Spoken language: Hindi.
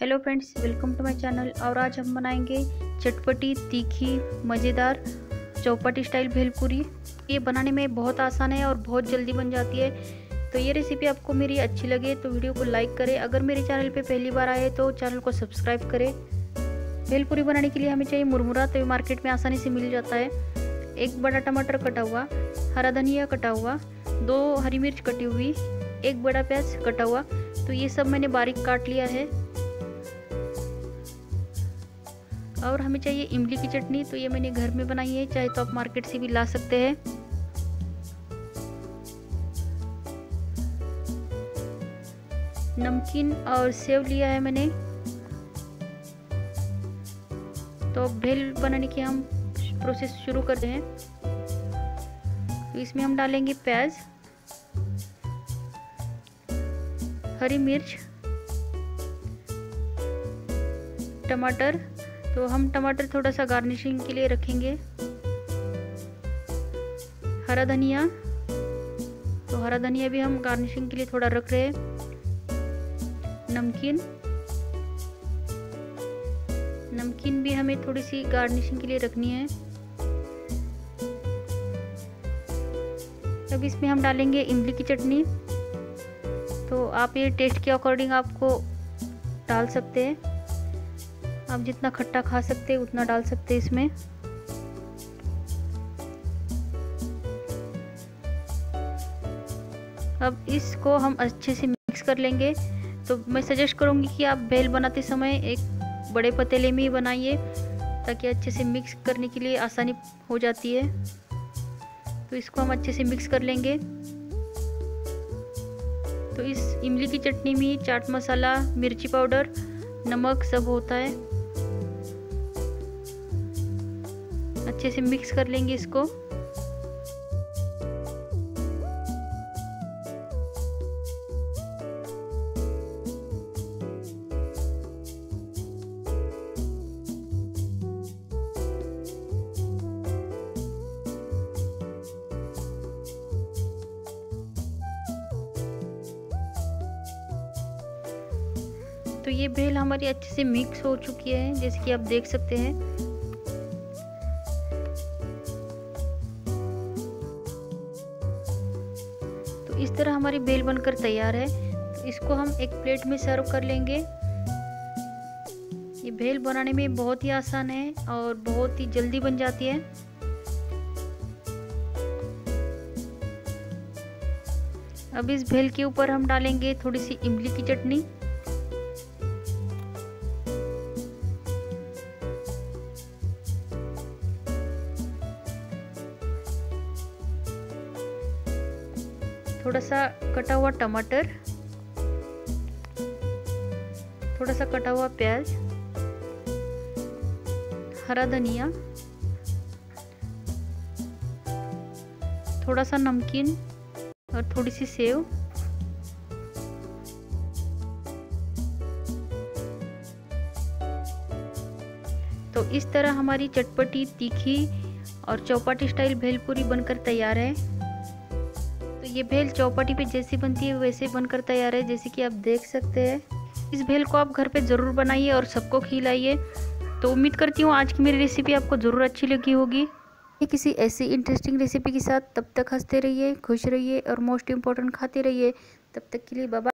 Hello friends welcome to my channel और आज हम बनाएँगे चटपटी, तीखी, मज़ेदार चौपटी स्टाइल भेलपूरी। ये बनाने में बहुत आसान है और बहुत जल्दी बन जाती है। तो ये रेसिपी आपको मेरी अच्छी लगे तो वीडियो को लाइक करें। अगर मेरे चैनल पे पहली बार आए तो चैनल को सब्सक्राइब करें। भेलपूरी बनाने के लिए हमें चाहिए मुरमुरा तो ये मार्केट में आसानी से मिल जाता है। एक बड़ा टमाटर कटा हुआ, हरा धनिया कटा हुआ, दो हरी मिर्च कटी हुई, एक बड़ा प्याज कटा हुआ। तो ये सब मैंने बारीक काट लिया है। और हमें चाहिए इमली की चटनी तो ये मैंने घर में बनाई है, चाहे तो आप मार्केट से भी ला सकते हैं। नमकीन और सेव लिया है मैंने। तो भेल बनाने की हम प्रोसेस शुरू करते हैं तो इसमें हम डालेंगे प्याज, हरी मिर्च, टमाटर तो हम टमाटर थोड़ा सा गार्निशिंग के लिए रखेंगे। हरा धनिया। तो हरा धनिया भी हम गार्निशिंग के लिए थोड़ा रख रहे हैं। नमकीन। नमकीन भी हमें थोड़ी सी गार्निशिंग के लिए रखनी है। अब इसमें हम डालेंगे इमली की चटनी। तो आप ये टेस्ट के अकॉर्डिंग आपको डाल सकते हैं। आप जितना खट्टा खा सकते उतना डाल सकते इसमें। अब इसको हम अच्छे से मिक्स कर लेंगे। तो मैं सजेस्ट करूँगी कि आप बेल बनाते समय एक बड़े पतीले में ही बनाइए, ताकि अच्छे से मिक्स करने के लिए आसानी हो जाती है। तो इसको हम अच्छे से मिक्स कर लेंगे। तो इस इमली की चटनी में चाट मसाला, मिर्ची पाउडर, नमक सब होता है। अच्छे से मिक्स कर लेंगे इसको। तो ये भेल हमारी अच्छे से मिक्स हो चुकी है, जैसे कि आप देख सकते हैं। इस तरह हमारी बेल बनकर तैयार है। तो इसको हम एक प्लेट में सर्व कर लेंगे। ये भेल बनाने में बहुत ही आसान है और बहुत ही जल्दी बन जाती है। अब इस भेल के ऊपर हम डालेंगे थोड़ी सी इमली की चटनी। थोड़ा सा कटा हुआ टमाटर थोड़ा सा कटा हुआ प्याज, हरा धनिया थोड़ा सा नमकीन और थोड़ी सी सेव. तो इस तरह हमारी चटपटी, तीखी और चौपाटी स्टाइल भेलपूरी बनकर तैयार है। ये भेल चौपाटी पे जैसी बनती है, वैसे बनकर तैयार है, जैसे कि आप देख सकते हैं। इस भेल को आप घर पे ज़रूर बनाइए और सबको खिलाइए। तो उम्मीद करती हूँ आज की मेरी रेसिपी आपको ज़रूर अच्छी लगी होगी। किसी ऐसी इंटरेस्टिंग रेसिपी के साथ तब तक हँसते रहिए, खुश रहिए और मोस्ट इम्पोर्टेंट खाते रहिए। तब तक के लिए बाबा